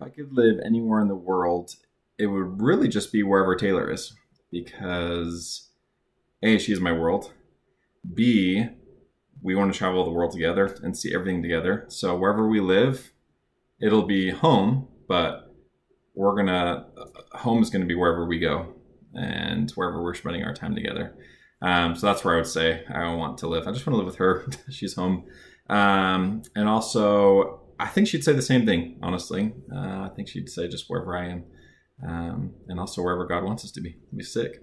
If I could live anywhere in the world, it would really just be wherever Taylor is because A, she's my world. B, we want to travel the world together and see everything together. So wherever we live, it'll be home, but we're gonna home is gonna be wherever we go and wherever we're spending our time together. Um, so that's where I would say I want to live. I just want to live with her. She's home. Um, and also, I think she'd say the same thing, honestly. Uh, I think she'd say just wherever I am. Um, and also wherever God wants us to be. Be sick.